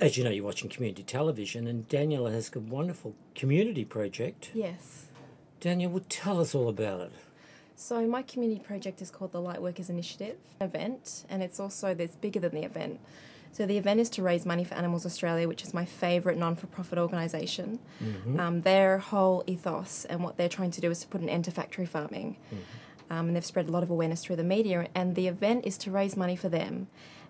as you know, you're watching community television, and Daniela has a wonderful community project. Yes. Daniel, will tell us all about it. So my community project is called the Lightworkers Initiative event, and it's also there's bigger than the event. So the event is to raise money for Animals Australia, which is my favourite non-for-profit organisation. Mm-hmm. Um, their whole ethos and what they're trying to do is to put an end to factory farming, Mm-hmm. um, and they've spread a lot of awareness through the media. And the event is to raise money for them,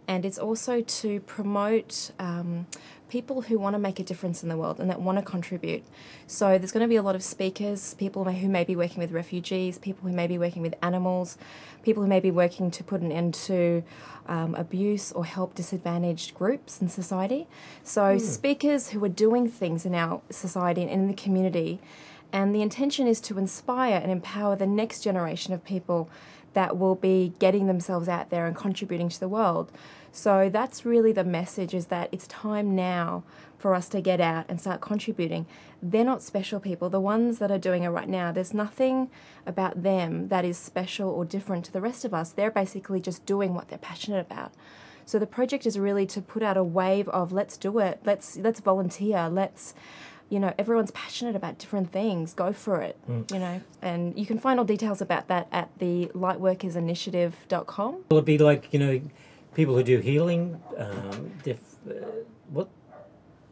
and it's also to promote um, people who want to make a difference in the world and that want to contribute. So there's going to be a lot of speakers, people who may be working with refugees, people who may be working with animals, people who may be working to put an end to um, abuse or help disadvantaged groups in society. So speakers who are doing things in our society and in the community. And the intention is to inspire and empower the next generation of people that will be getting themselves out there and contributing to the world. So that's really the message is that it's time now for us to get out and start contributing. They're not special people. The ones that are doing it right now, there's nothing about them that is special or different to the rest of us. They're basically just doing what they're passionate about. So the project is really to put out a wave of let's do it. Let's let's volunteer. Let's you know, everyone's passionate about different things. Go for it, you know. And you can find all details about that at the lightworkersinitiative.com. Will it be like you know, people who do healing? Um, uh, what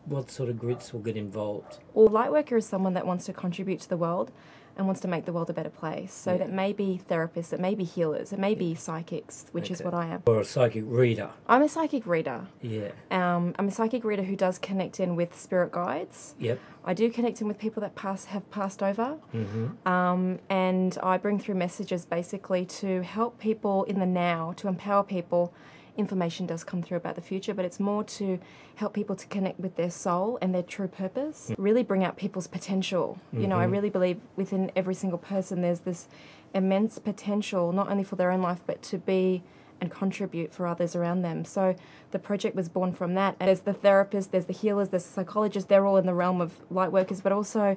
what sort of groups will get involved? Or lightworker is someone that wants to contribute to the world and wants to make the world a better place. So that may be therapists, it may be healers, it may be psychics, which is what I am. Or a psychic reader? I'm a psychic reader. Yeah. Um, I'm a psychic reader who does connect in with spirit guides. Yep. I do connect in with people that pass have passed over, Mm-hmm. um, and I bring through messages basically to help people in the now, to empower people. Information does come through about the future, but it's more to help people to connect with their soul and their true purpose. Mm. Really bring out people's potential. You know, I mm-hmm. really believe within every single person there's this immense potential, not only for their own life, but to be and contribute for others around them. So the project was born from that. And there's the therapists, there's the healers, there's the psychologists, they're all in the realm of light workers, but also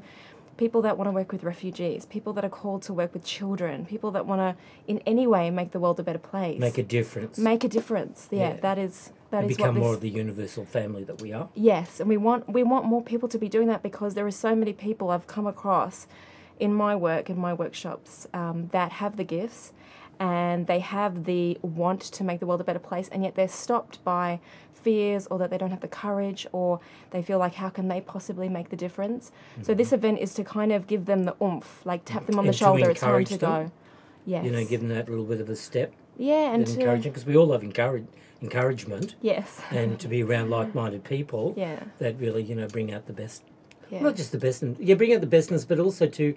people that want to work with refugees, people that are called to work with children, people that want to in any way make the world a better place. Make a difference. Make a difference. Yeah, Yeah. that is that and is become what this more of the universal family that we are. Yes, and we want we want more people to be doing that because there are so many people I've come across in my work in my workshops um, that have the gifts and they have the want to make the world a better place and yet they're stopped by fears or that they don't have the courage or they feel like how can they possibly make the difference? So this mm-hmm. event is to kind of give them the oomph like tap them on the And to shoulder it's time to them. go. Yes You know, give them that little bit of a step. yeah and And to, encouraging because we all love encourage, encouragement. Yes. And to be around like-minded people yeah. that really you know bring out the best yeah. not just the best in, yeah bring out the bestness but also to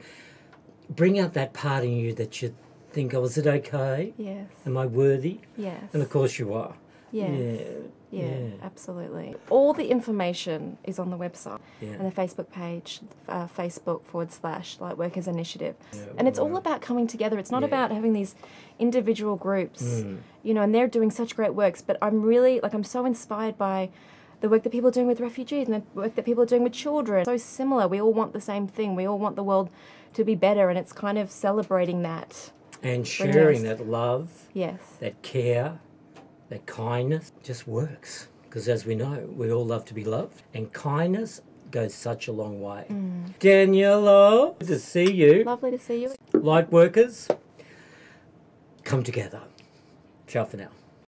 bring out that part in you that you think oh is it okay yes am i worthy yes and of course you are yes yeah Yeah, Yeah. absolutely. All the information is on the website yeah and the Facebook page, uh, Facebook forward slash Lightworkers Initiative. Yeah, And it's all about coming together. It's not about having these individual groups, Mm. you know, and they're doing such great works. But I'm really, like, I'm so inspired by the work that people are doing with refugees and the work that people are doing with children. So similar. We all want the same thing. We all want the world to be better. And it's kind of celebrating that. And sharing that love Yes. that care that kindness just works. Because as we know we all love to be loved. And kindness goes such a long way. Mm. daniela good to see you. Lovely to see you. light workers come together. Ciao for now